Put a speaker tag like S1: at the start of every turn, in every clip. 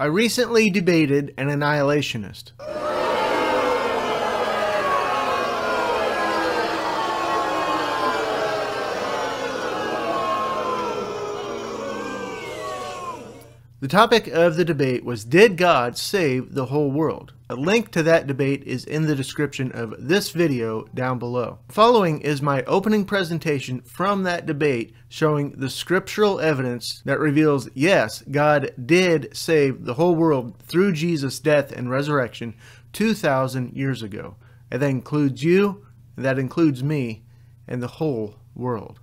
S1: I recently debated an annihilationist. The topic of the debate was Did God save the whole world? A link to that debate is in the description of this video down below. Following is my opening presentation from that debate showing the scriptural evidence that reveals yes, God did save the whole world through Jesus' death and resurrection 2,000 years ago. And that includes you, and that includes me, and the whole world.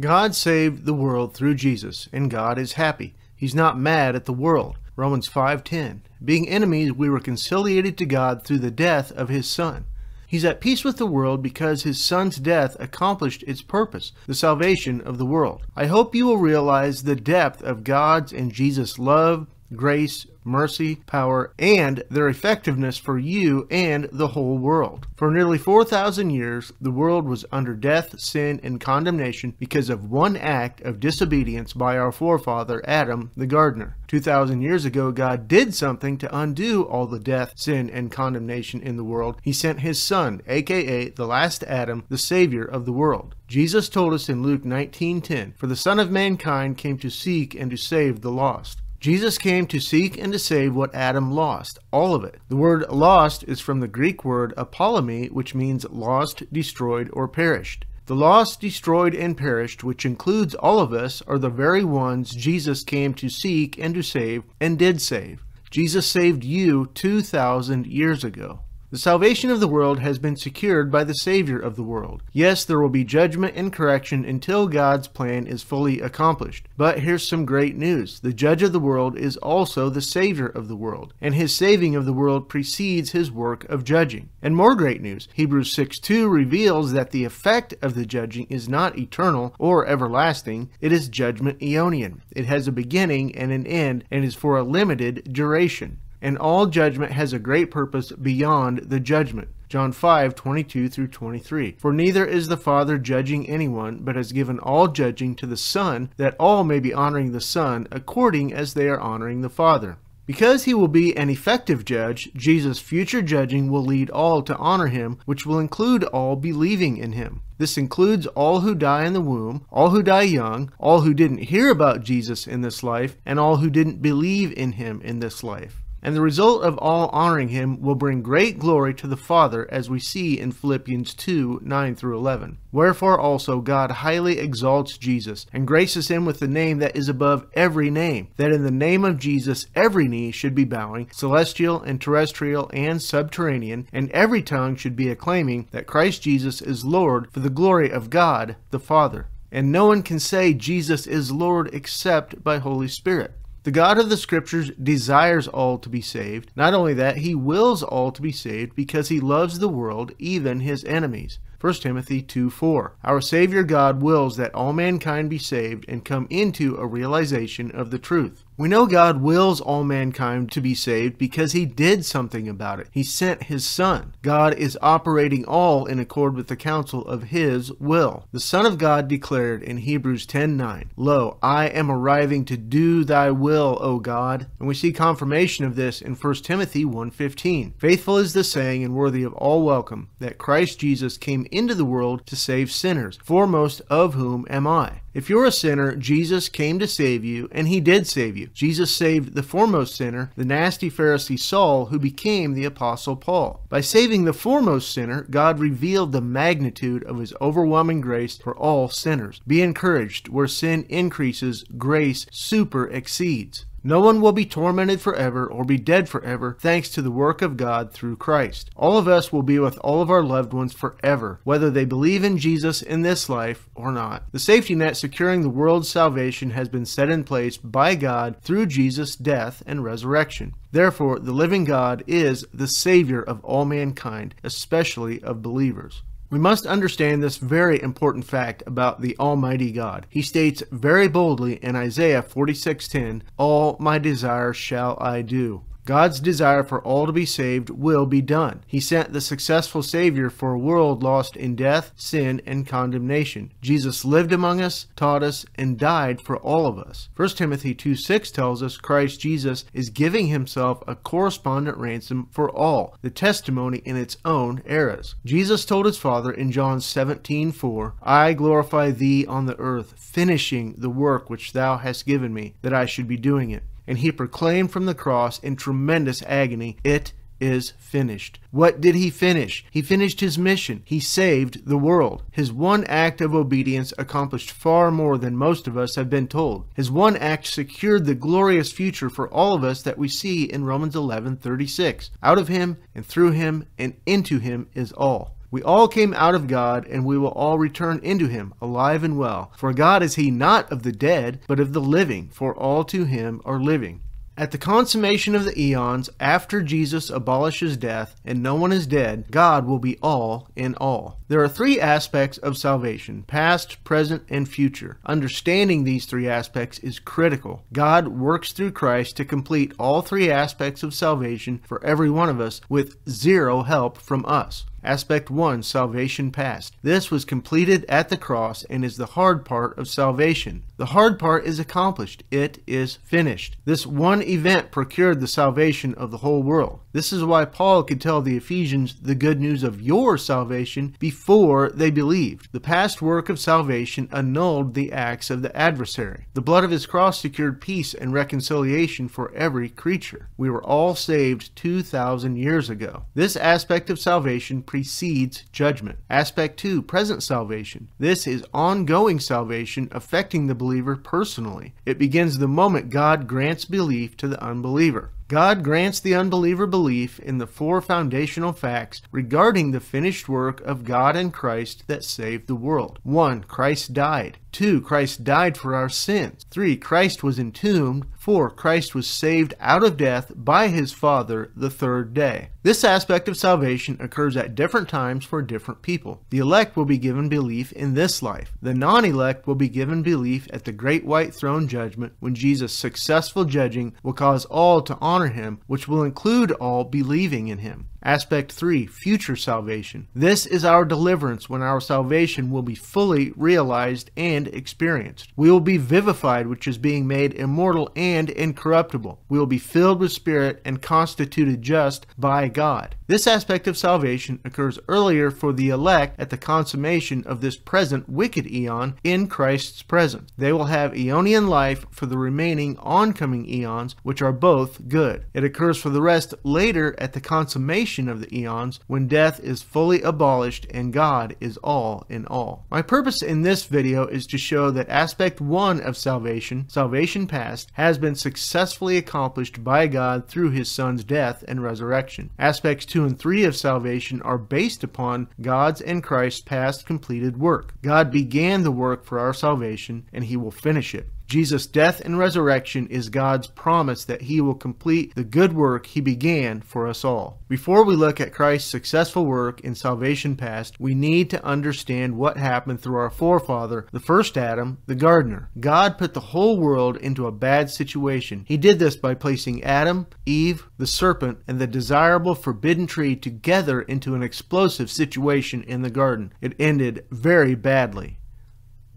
S1: God saved the world through Jesus, and God is happy. He's not mad at the world. Romans 5:10. Being enemies, we were conciliated to God through the death of his son. He's at peace with the world because his son's death accomplished its purpose, the salvation of the world. I hope you will realize the depth of God's and Jesus' love, grace, mercy, power, and their effectiveness for you and the whole world. For nearly 4,000 years, the world was under death, sin, and condemnation because of one act of disobedience by our forefather Adam the gardener. 2,000 years ago, God did something to undo all the death, sin, and condemnation in the world. He sent his Son, aka the last Adam, the Savior of the world. Jesus told us in Luke 19:10, "For the Son of mankind came to seek and to save the lost." Jesus came to seek and to save what Adam lost, all of it. The word lost is from the Greek word apollumi, which means lost, destroyed, or perished. The lost, destroyed, and perished, which includes all of us, are the very ones Jesus came to seek and to save, and did save. Jesus saved you 2,000 years ago. The salvation of the world has been secured by the Savior of the world. Yes, there will be judgment and correction until God's plan is fully accomplished. But here's some great news. The Judge of the world is also the Savior of the world, and his saving of the world precedes his work of judging. And more great news. Hebrews 6.2 reveals that the effect of the judging is not eternal or everlasting, it is judgment aeonian. It has a beginning and an end and is for a limited duration and all judgment has a great purpose beyond the judgment. John 5, 22 through 23. For neither is the Father judging anyone, but has given all judging to the Son, that all may be honoring the Son, according as they are honoring the Father. Because he will be an effective judge, Jesus' future judging will lead all to honor him, which will include all believing in him. This includes all who die in the womb, all who die young, all who didn't hear about Jesus in this life, and all who didn't believe in him in this life. And the result of all honoring him will bring great glory to the Father, as we see in Philippians 2 9 through 11. Wherefore also God highly exalts Jesus, and graces him with the name that is above every name, that in the name of Jesus every knee should be bowing, celestial and terrestrial and subterranean, and every tongue should be acclaiming that Christ Jesus is Lord for the glory of God the Father. And no one can say Jesus is Lord except by Holy Spirit. The God of the Scriptures desires all to be saved. Not only that, he wills all to be saved because he loves the world, even his enemies. 1 Timothy 2 4. Our Savior God wills that all mankind be saved and come into a realization of the truth. We know God wills all mankind to be saved because he did something about it. He sent his Son. God is operating all in accord with the counsel of his will. The Son of God declared in Hebrews 10:9, "Lo, I am arriving to do thy will, O God." And we see confirmation of this in 1 Timothy 1:15. Faithful is the saying and worthy of all welcome that Christ Jesus came into the world to save sinners, foremost of whom am I. If you're a sinner, Jesus came to save you, and he did save you. Jesus saved the foremost sinner, the nasty Pharisee Saul, who became the Apostle Paul. By saving the foremost sinner, God revealed the magnitude of his overwhelming grace for all sinners. Be encouraged. Where sin increases, grace super exceeds. No one will be tormented forever or be dead forever thanks to the work of God through Christ. All of us will be with all of our loved ones forever, whether they believe in Jesus in this life or not. The safety net securing the world's salvation has been set in place by God through Jesus' death and resurrection. Therefore, the living God is the Savior of all mankind, especially of believers. We must understand this very important fact about the Almighty God. He states very boldly in Isaiah 46:10, "All my desires shall I do." God's desire for all to be saved will be done. He sent the successful Savior for a world lost in death, sin, and condemnation. Jesus lived among us, taught us, and died for all of us. 1 Timothy 2 6 tells us Christ Jesus is giving himself a correspondent ransom for all, the testimony in its own eras. Jesus told his Father in John 17 4, I glorify thee on the earth, finishing the work which thou hast given me, that I should be doing it. And he proclaimed from the cross in tremendous agony, It is finished. What did he finish? He finished his mission. He saved the world. His one act of obedience accomplished far more than most of us have been told. His one act secured the glorious future for all of us that we see in Romans 11:36. Out of him and through him and into him is all. We all came out of God, and we will all return into him, alive and well. For God is he not of the dead, but of the living, for all to him are living. At the consummation of the eons, after Jesus abolishes death and no one is dead, God will be all in all. There are three aspects of salvation past, present, and future. Understanding these three aspects is critical. God works through Christ to complete all three aspects of salvation for every one of us with zero help from us. Aspect 1 Salvation Past. This was completed at the cross and is the hard part of salvation. The hard part is accomplished. It is finished. This one event procured the salvation of the whole world. This is why Paul could tell the Ephesians the good news of your salvation before they believed. The past work of salvation annulled the acts of the adversary. The blood of his cross secured peace and reconciliation for every creature. We were all saved 2,000 years ago. This aspect of salvation precedes judgment. Aspect 2 Present salvation. This is ongoing salvation affecting the believer personally. It begins the moment God grants belief to the unbeliever. God grants the unbeliever belief in the four foundational facts regarding the finished work of God and Christ that saved the world. 1. Christ died. 2. Christ died for our sins. 3. Christ was entombed. 4. Christ was saved out of death by his Father the third day. This aspect of salvation occurs at different times for different people. The elect will be given belief in this life. The non elect will be given belief at the great white throne judgment when Jesus' successful judging will cause all to honor him, which will include all believing in him. Aspect 3 Future Salvation. This is our deliverance when our salvation will be fully realized and experienced. We will be vivified, which is being made immortal and incorruptible. We will be filled with Spirit and constituted just by God. This aspect of salvation occurs earlier for the elect at the consummation of this present wicked eon in Christ's presence. They will have eonian life for the remaining oncoming eons, which are both good. It occurs for the rest later at the consummation of the eons when death is fully abolished and God is all in all. My purpose in this video is to show that aspect 1 of salvation, salvation past, has been successfully accomplished by God through his son's death and resurrection. Aspects 2 2 and 3 of salvation are based upon God's and Christ's past completed work. God began the work for our salvation, and he will finish it. Jesus' death and resurrection is God's promise that he will complete the good work he began for us all. Before we look at Christ's successful work in salvation past, we need to understand what happened through our forefather, the first Adam, the gardener. God put the whole world into a bad situation. He did this by placing Adam, Eve, the serpent, and the desirable forbidden tree together into an explosive situation in the garden. It ended very badly.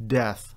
S1: Death.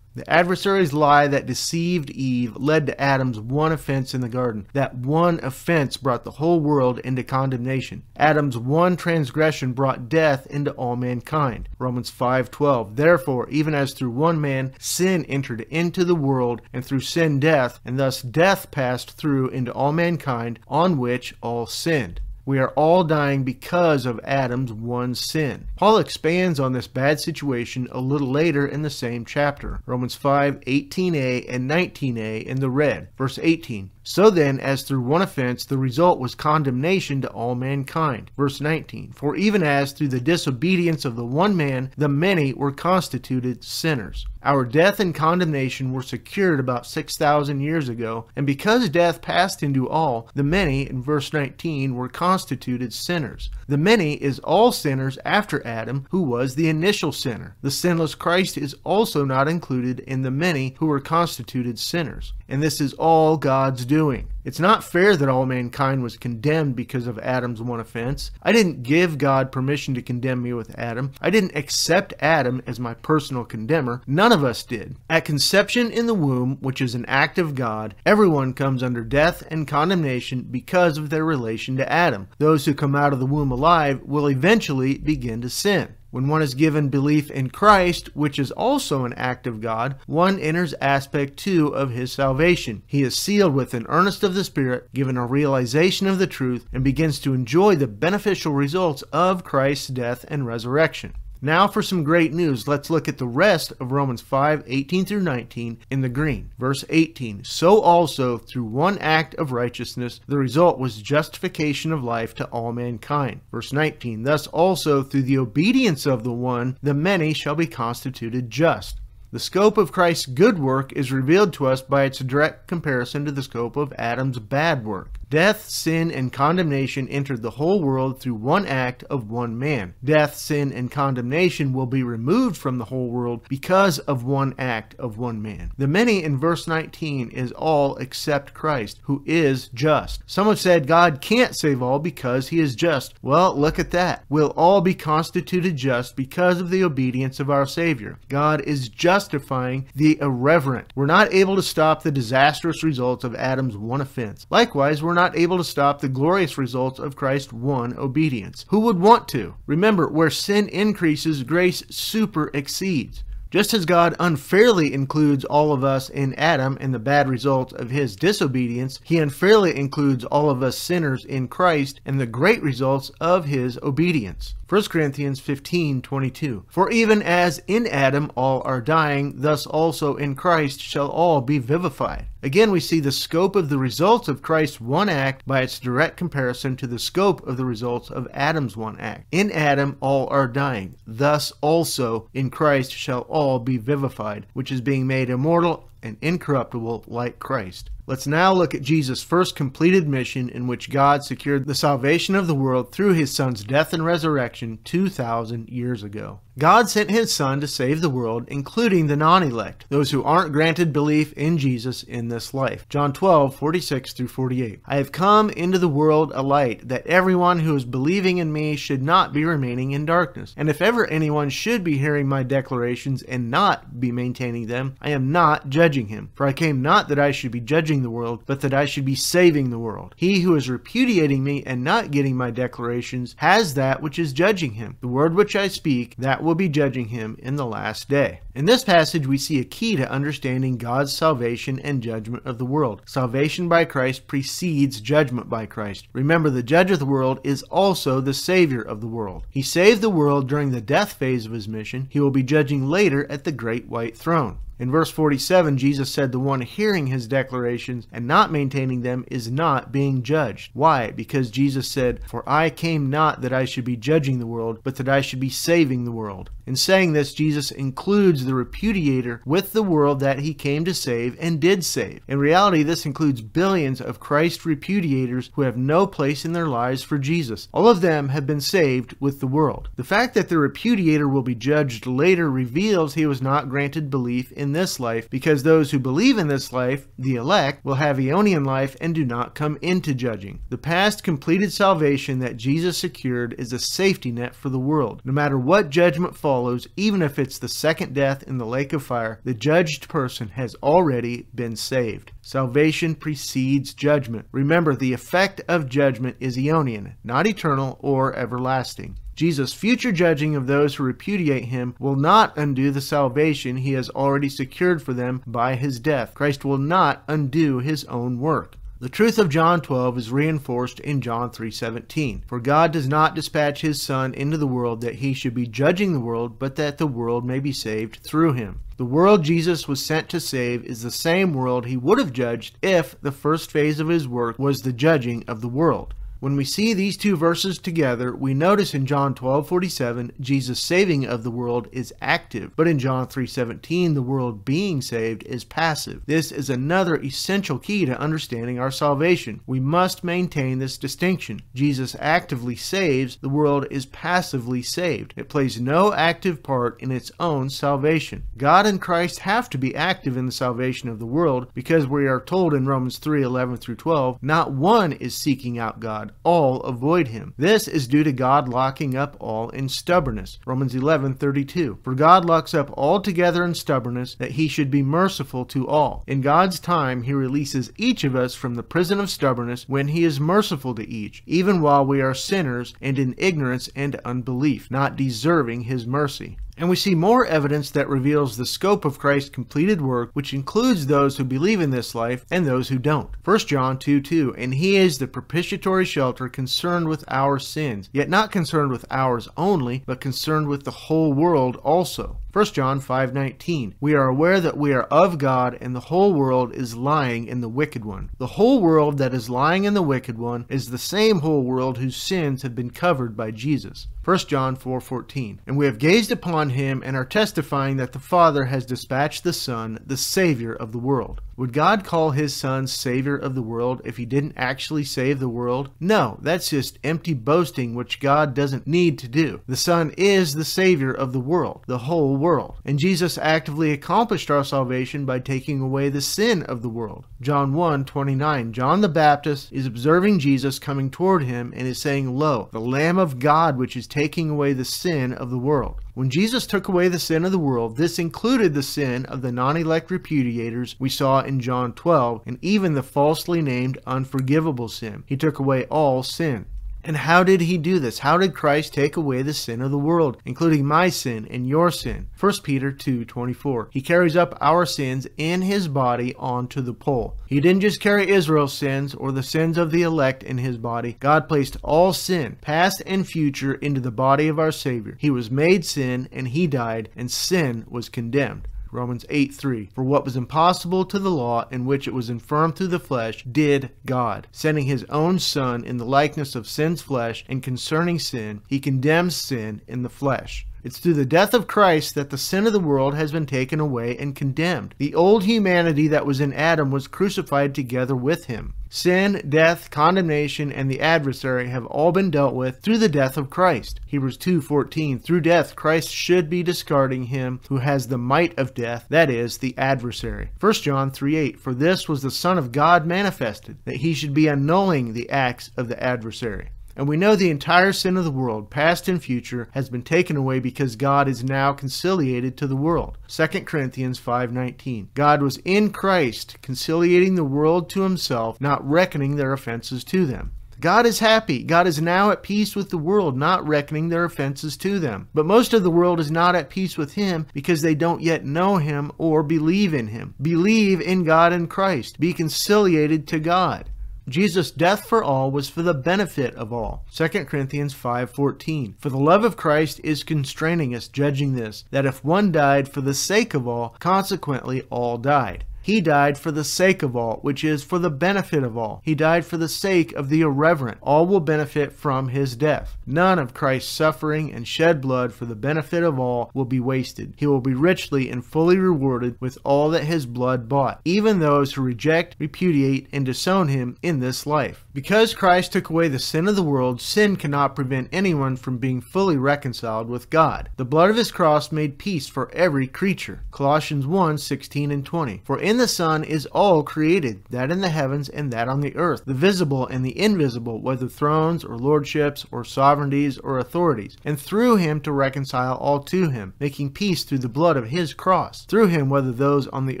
S1: The adversary's lie that deceived Eve led to Adam's one offense in the garden. That one offense brought the whole world into condemnation. Adam's one transgression brought death into all mankind. Romans 5:12. Therefore, even as through one man sin entered into the world, and through sin death, and thus death passed through into all mankind, on which all sinned. We are all dying because of Adam's one sin. Paul expands on this bad situation a little later in the same chapter. Romans 5 18a and 19a in the red. Verse 18. So then, as through one offense the result was condemnation to all mankind. Verse 19. For even as through the disobedience of the one man the many were constituted sinners. Our death and condemnation were secured about 6,000 years ago, and because death passed into all, the many, in verse 19, were constituted sinners. The many is all sinners after Adam, who was the initial sinner. The sinless Christ is also not included in the many who were constituted sinners. And this is all God's doing doing. It's not fair that all mankind was condemned because of Adam's one offense. I didn't give God permission to condemn me with Adam. I didn't accept Adam as my personal condemner. None of us did. At conception in the womb, which is an act of God, everyone comes under death and condemnation because of their relation to Adam. Those who come out of the womb alive will eventually begin to sin. When one is given belief in Christ, which is also an act of God, one enters aspect two of his salvation. He is sealed with an earnest of the Spirit, given a realization of the truth, and begins to enjoy the beneficial results of Christ's death and resurrection. Now for some great news. Let's look at the rest of Romans 5 18 through 19 in the green. Verse 18 So also, through one act of righteousness, the result was justification of life to all mankind. Verse 19 Thus also, through the obedience of the one, the many shall be constituted just. The scope of Christ's good work is revealed to us by its direct comparison to the scope of Adam's bad work. Death, sin, and condemnation entered the whole world through one act of one man. Death, sin, and condemnation will be removed from the whole world because of one act of one man. The many in verse 19 is all except Christ, who is just. Some have said God can't save all because he is just. Well, look at that. We'll all be constituted just because of the obedience of our Savior. God is justifying the irreverent. We're not able to stop the disastrous results of Adam's one offense. Likewise, we're not able to stop the glorious results of Christ's one obedience. Who would want to? Remember, where sin increases, grace super exceeds. Just as God unfairly includes all of us in Adam and the bad results of his disobedience, he unfairly includes all of us sinners in Christ and the great results of his obedience. 1 Corinthians 15 22. For even as in Adam all are dying, thus also in Christ shall all be vivified. Again, we see the scope of the results of Christ's one act by its direct comparison to the scope of the results of Adam's one act. In Adam all are dying, thus also in Christ shall all be vivified, which is being made immortal and incorruptible like Christ. Let's now look at Jesus' first completed mission in which God secured the salvation of the world through his Son's death and resurrection 2,000 years ago. God sent his Son to save the world, including the non elect, those who aren't granted belief in Jesus in this life. John 12, 46 through 48. I have come into the world a light, that everyone who is believing in me should not be remaining in darkness. And if ever anyone should be hearing my declarations and not be maintaining them, I am not judging him. For I came not that I should be judging the world, but that I should be saving the world. He who is repudiating me and not getting my declarations has that which is judging him. The word which I speak, that will be judging him in the last day. In this passage, we see a key to understanding God's salvation and judgment of the world. Salvation by Christ precedes judgment by Christ. Remember, the judge of the world is also the Savior of the world. He saved the world during the death phase of his mission. He will be judging later at the great white throne. In verse 47, Jesus said the one hearing his declarations and not maintaining them is not being judged. Why? Because Jesus said, For I came not that I should be judging the world, but that I should be saving the world. In saying this, Jesus includes the repudiator with the world that he came to save and did save. In reality, this includes billions of Christ repudiators who have no place in their lives for Jesus. All of them have been saved with the world. The fact that the repudiator will be judged later reveals he was not granted belief in this life, because those who believe in this life, the elect, will have Aeonian life and do not come into judging. The past completed salvation that Jesus secured is a safety net for the world. No matter what judgment falls, follows, even if it's the second death in the lake of fire, the judged person has already been saved. Salvation precedes judgment. Remember, the effect of judgment is aeonian, not eternal or everlasting. Jesus' future judging of those who repudiate him will not undo the salvation he has already secured for them by his death. Christ will not undo his own work. The truth of John 12 is reinforced in John 3:17. For God does not dispatch his son into the world that he should be judging the world, but that the world may be saved through him. The world Jesus was sent to save is the same world he would have judged if the first phase of his work was the judging of the world. When we see these two verses together, we notice in John 12:47 Jesus' saving of the world is active, but in John 3:17 the world being saved is passive. This is another essential key to understanding our salvation. We must maintain this distinction. Jesus actively saves, the world is passively saved. It plays no active part in its own salvation. God and Christ have to be active in the salvation of the world because we are told in Romans 3:11 through 12, not one is seeking out God, all avoid him. This is due to God locking up all in stubbornness. Romans 11:32. For God locks up all together in stubbornness that he should be merciful to all. In God's time he releases each of us from the prison of stubbornness when he is merciful to each, even while we are sinners and in ignorance and unbelief, not deserving his mercy. And we see more evidence that reveals the scope of Christ's completed work, which includes those who believe in this life and those who don't. 1 John 2 2. And he is the propitiatory shelter concerned with our sins, yet not concerned with ours only, but concerned with the whole world also. 1 John 5:19 We are aware that we are of God and the whole world is lying in the wicked one. The whole world that is lying in the wicked one is the same whole world whose sins have been covered by Jesus. 1 John 4:14 And we have gazed upon him and are testifying that the Father has dispatched the Son, the savior of the world. Would God call his son savior of the world if he didn't actually save the world? No, that's just empty boasting which God doesn't need to do. The son is the savior of the world, the whole world. And Jesus actively accomplished our salvation by taking away the sin of the world. John 1 29. John the Baptist is observing Jesus coming toward him and is saying, Lo, the Lamb of God which is taking away the sin of the world. When Jesus took away the sin of the world, this included the sin of the non elect repudiators we saw in John 12, and even the falsely named unforgivable sin. He took away all sin. And how did he do this? How did Christ take away the sin of the world, including my sin and your sin? 1 Peter 2:24. He carries up our sins in his body onto the pole. He didn't just carry Israel's sins or the sins of the elect in his body. God placed all sin, past and future, into the body of our Savior. He was made sin and he died, and sin was condemned. Romans 8 3. For what was impossible to the law, in which it was infirm through the flesh, did God, sending his own Son in the likeness of sin's flesh, and concerning sin, he condemns sin in the flesh. It's through the death of Christ that the sin of the world has been taken away and condemned. The old humanity that was in Adam was crucified together with him. Sin, death, condemnation, and the adversary have all been dealt with through the death of Christ. Hebrews 2:14 Through death Christ should be discarding him who has the might of death, that is the adversary. 1 John 3:8 For this was the son of God manifested, that he should be annulling the acts of the adversary. And we know the entire sin of the world, past and future, has been taken away because God is now conciliated to the world. 2 Corinthians 5:19. God was in Christ, conciliating the world to himself, not reckoning their offenses to them. God is happy. God is now at peace with the world, not reckoning their offenses to them. But most of the world is not at peace with Him because they don't yet know Him or believe in Him. Believe in God and Christ. Be conciliated to God. Jesus' death for all was for the benefit of all. 2 Corinthians 5:14. For the love of Christ is constraining us, judging this, that if one died for the sake of all, consequently all died. He died for the sake of all, which is for the benefit of all. He died for the sake of the irreverent. All will benefit from his death. None of Christ's suffering and shed blood for the benefit of all will be wasted. He will be richly and fully rewarded with all that his blood bought, even those who reject, repudiate, and disown him in this life. Because Christ took away the sin of the world, sin cannot prevent anyone from being fully reconciled with God. The blood of his cross made peace for every creature. Colossians 1 16 and 20. For in the Son is all created, that in the heavens and that on the earth, the visible and the invisible, whether thrones or lordships or sovereignties or authorities, and through him to reconcile all to him, making peace through the blood of his cross, through him whether those on the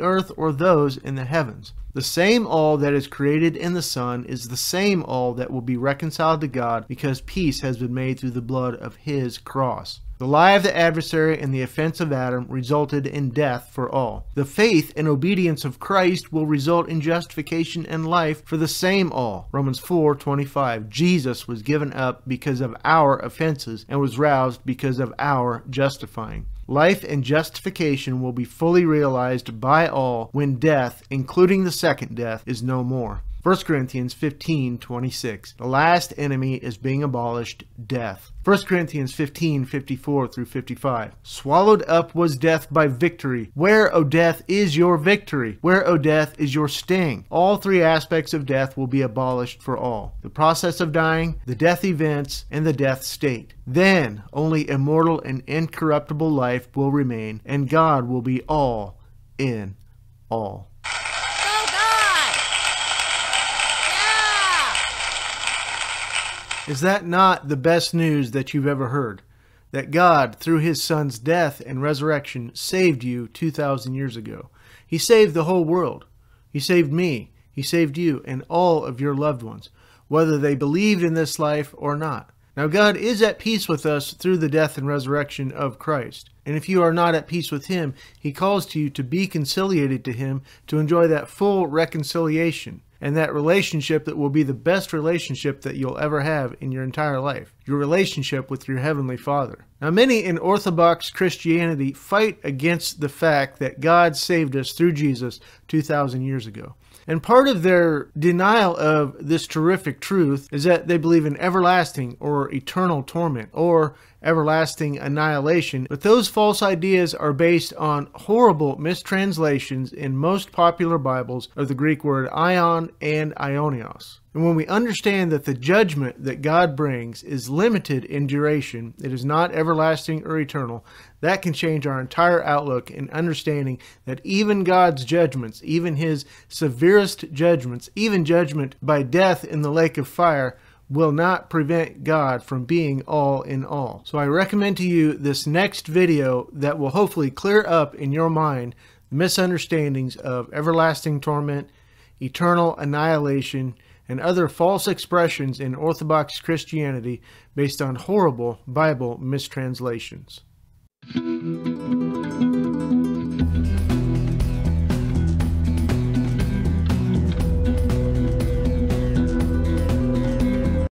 S1: earth or those in the heavens. The same all that is created in the Son is the same all that will be reconciled to God because peace has been made through the blood of his cross. The lie of the adversary and the offense of Adam resulted in death for all. The faith and obedience of Christ will result in justification and life for the same all. Romans 4:25. Jesus was given up because of our offenses and was roused because of our justifying. Life and justification will be fully realized by all when death, including the second death, is no more. 1 Corinthians 15 26. The last enemy is being abolished death. 1 Corinthians 15 54 through 55. Swallowed up was death by victory. Where, O death, is your victory? Where, O death, is your sting? All three aspects of death will be abolished for all the process of dying, the death events, and the death state. Then only immortal and incorruptible life will remain, and God will be all in all. Is that not the best news that you've ever heard? That God, through his Son's death and resurrection, saved you 2,000 years ago. He saved the whole world. He saved me. He saved you and all of your loved ones, whether they believed in this life or not. Now, God is at peace with us through the death and resurrection of Christ. And if you are not at peace with Him, He calls to you to be conciliated to Him to enjoy that full reconciliation and that relationship that will be the best relationship that you'll ever have in your entire life your relationship with your Heavenly Father. Now, many in Orthodox Christianity fight against the fact that God saved us through Jesus 2,000 years ago. And part of their denial of this terrific truth is that they believe in everlasting or eternal torment or everlasting annihilation. But those false ideas are based on horrible mistranslations in most popular Bibles of the Greek word aion and aionios. And when we understand that the judgment that God brings is limited in duration, it is not everlasting or eternal, that can change our entire outlook in understanding that even God's judgments, even his severest judgments, even judgment by death in the lake of fire, will not prevent God from being all in all. So I recommend to you this next video that will hopefully clear up in your mind misunderstandings of everlasting torment, eternal annihilation, and other false expressions in Orthodox Christianity based on horrible Bible mistranslations.